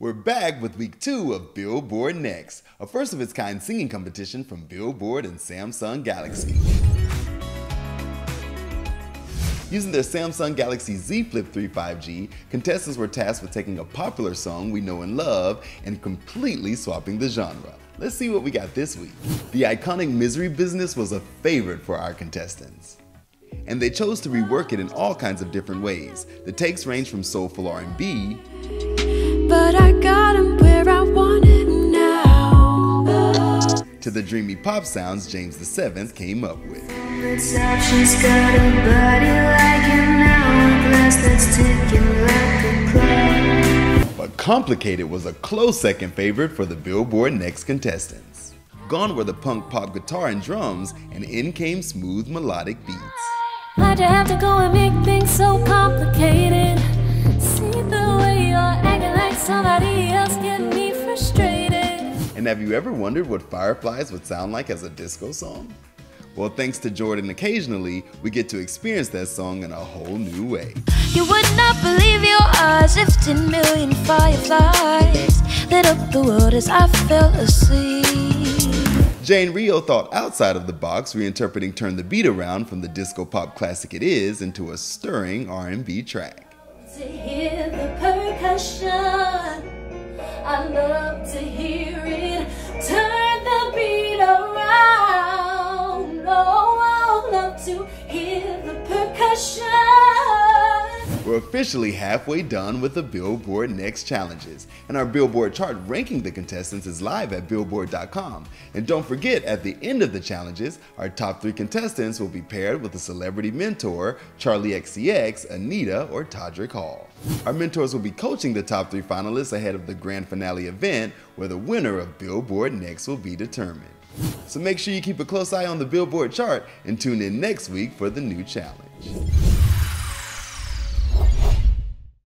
We're back with week two of Billboard NXT, a first of its kind singing competition from Billboard and Samsung Galaxy. Using their Samsung Galaxy Z Flip 3 5G, contestants were tasked with taking a popular song we know and love and completely swapping the genre. Let's see what we got this week. The iconic Misery Business was a favorite for our contestants. And they chose to rework it in all kinds of different ways. The takes range from soulful R&B To the dreamy pop sounds James VII came up with. But Complicated was a close second favorite for the Billboard NXT contestants. Gone were the punk pop guitar and drums, and in came smooth melodic beats. Why'd you have to go and make things so complicated? Have you ever wondered what Fireflies would sound like as a disco song? Well, thanks to Jordan occasionally, we get to experience that song in a whole new way. You would not believe your eyes if 10 million fireflies lit up the world as I fell asleep. Jane Rio thought outside of the box, reinterpreting Turn the Beat Around from the disco pop classic it is into a stirring R&B track to hear the percussion. I love to hear to hear the percussion. We're officially halfway done with the Billboard NXT Challenges, and our Billboard chart ranking the contestants is live at Billboard.com. And don't forget, at the end of the challenges, our top three contestants will be paired with a celebrity mentor, Charli XCX, Anitta, or Todrick Hall. Our mentors will be coaching the top three finalists ahead of the grand finale event, where the winner of Billboard NXT will be determined. So make sure you keep a close eye on the Billboard chart and tune in next week for the new challenge.